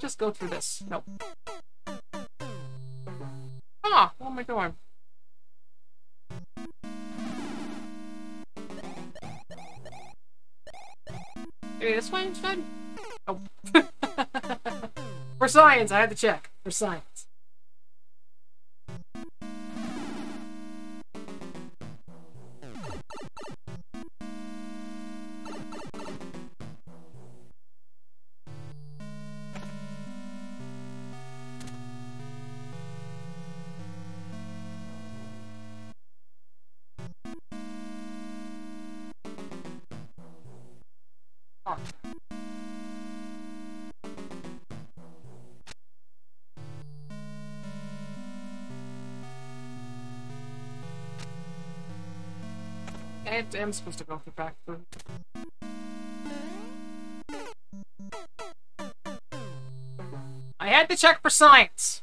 just go through this? Nope. Ah, what am I doing? Maybe this way instead? Oh. For science, I had to check. For science. I'm supposed to go through back through. I had to check for science.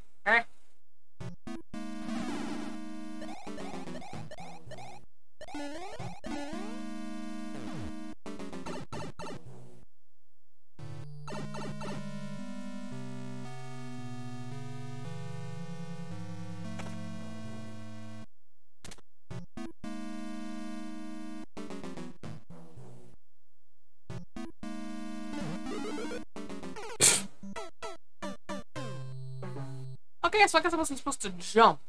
Okay. So I guess I wasn't supposed to jump.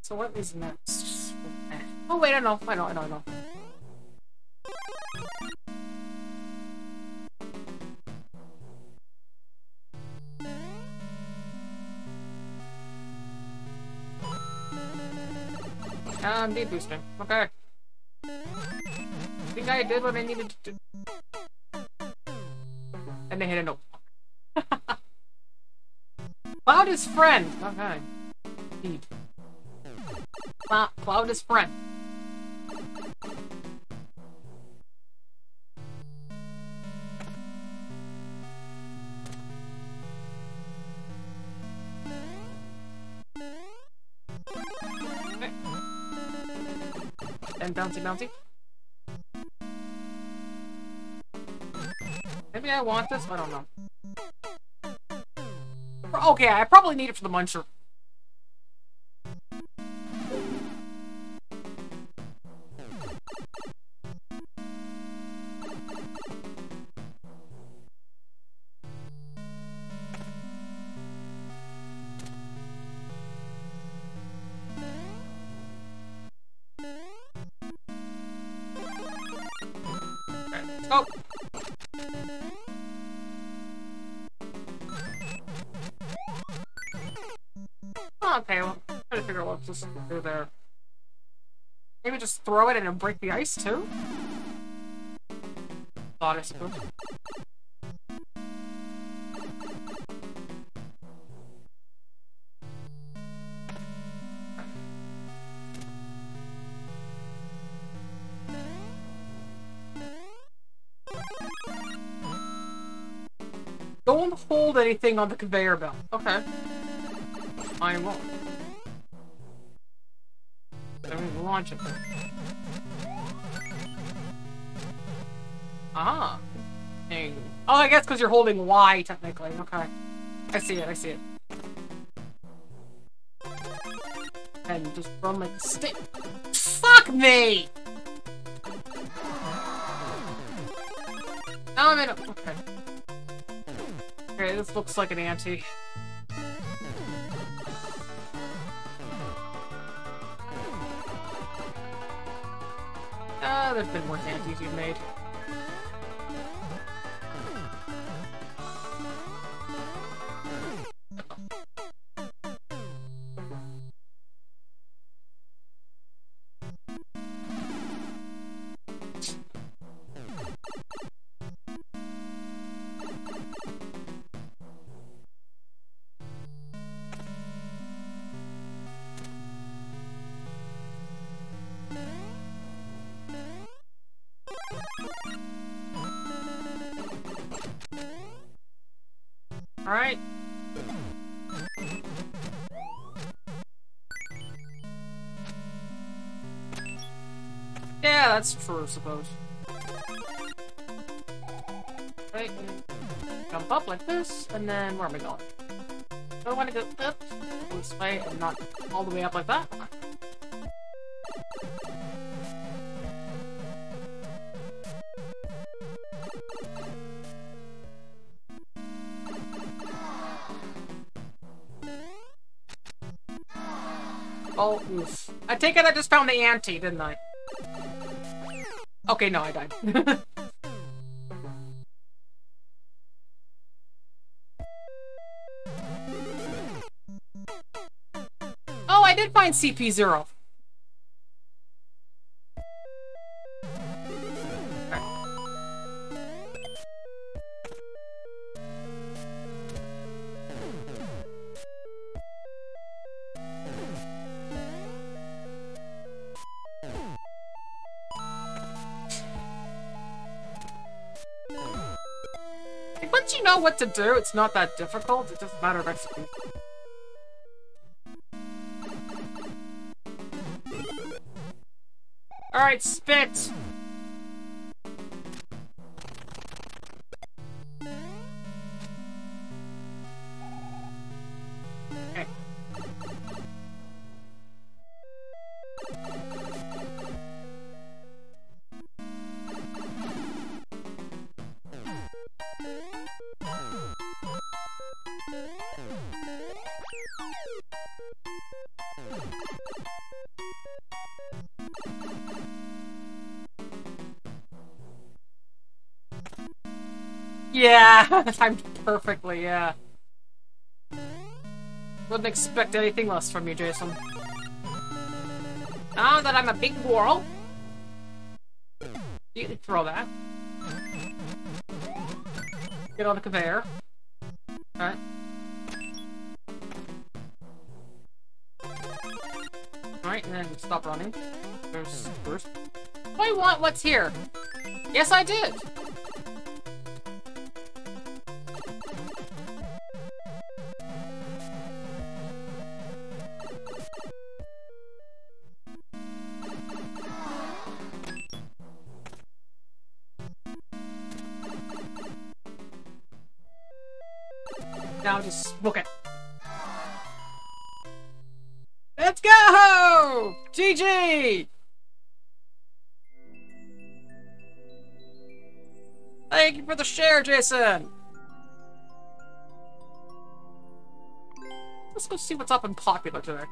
So what is next? Oh wait, I know, I know, I know, I know. Boosting. Okay. I think I did what I needed to do. And they hit a note. Cloud is friend. Okay. Indeed. Cloud is friend. Bouncy bouncy. Maybe I want this? I don't know. Okay, I probably need it for the muncher. Go. Okay, well, I'm trying to figure out what to do there. Maybe just throw it and break the ice too? Thought I suppose. Anything on the conveyor belt. Okay. I won't. Let me launch it. Ah. Dang. Oh, I guess because you're holding Y, technically. Okay. I see it, I see it. And just run like a stick. Fuck me! Now I'm in a... Okay. Okay, this looks like an ante. Ah, there's been worse antes you've made. That's true, I suppose. Right, jump up like this, and then where am I going? I want to go up this way and not all the way up like that? Oh, oof. I take it I just found the ante, didn't I? Okay, no, I died. oh, I did find CP0. Once you know what to do, it's not that difficult. Just a matter of execution. Alright, spit! timed perfectly, yeah. Wouldn't expect anything less from you, Jason. Now that I'm a big whirl, you can throw that. Get on the conveyor. Alright. Alright, and then stop running. There's first. I want what's here. Yes, I did. The Jason! Let's go see what's up in popular today.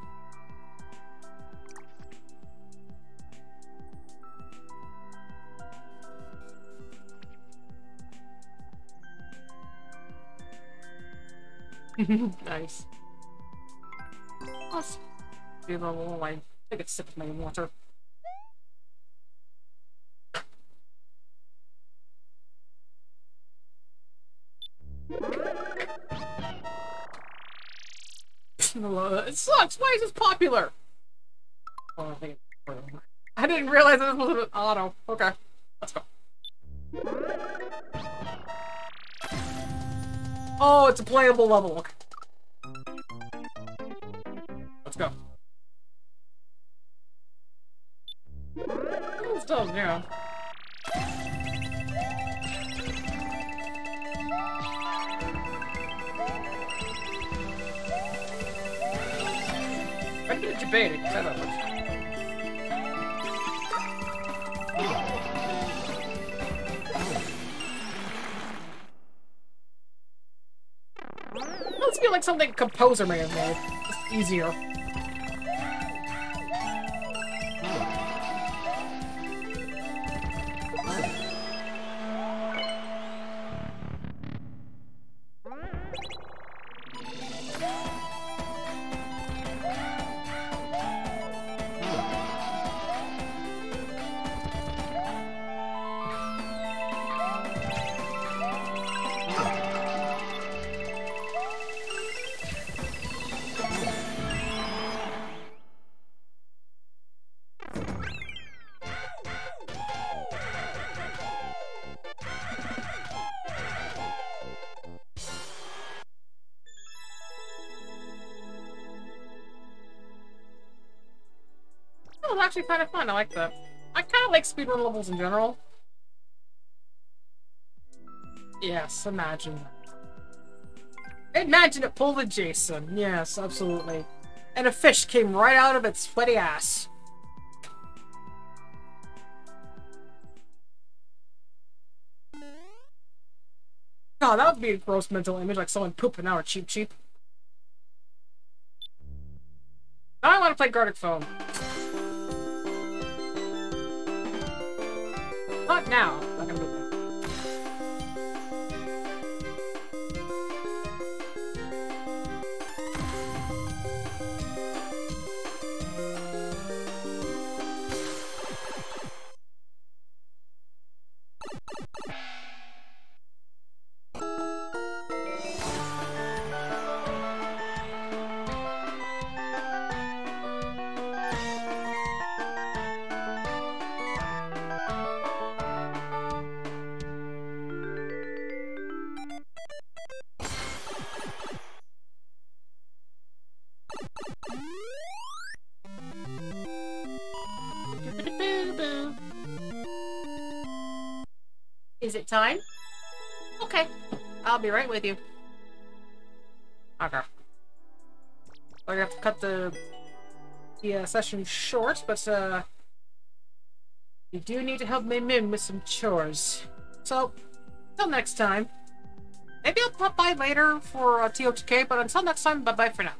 nice. Let's give a little like take a sip of my water. Sucks. Why is this popular? I, didn't realize this was an auto. Okay, let's go. Oh, it's a playable level. Okay. Let's go. It's done, don't know. Let's feel like something composer may have made. Just easier. Actually kind of fun. I like that. I kind of like speedrun levels in general. Yes, imagine. Imagine it pulled a Jason. Yes, absolutely. And a fish came right out of its sweaty ass. Oh, that would be a gross mental image, like someone pooping out a Cheep Cheep. Now I want to play Gartic Phone. Not now. Time? Okay. I'll be right with you. Okay. I have to cut the the uh, session short, but uh, you do need to help me Min with some chores. So, until next time. Maybe I'll pop by later for uh, TOTK, but until next time, bye bye for now.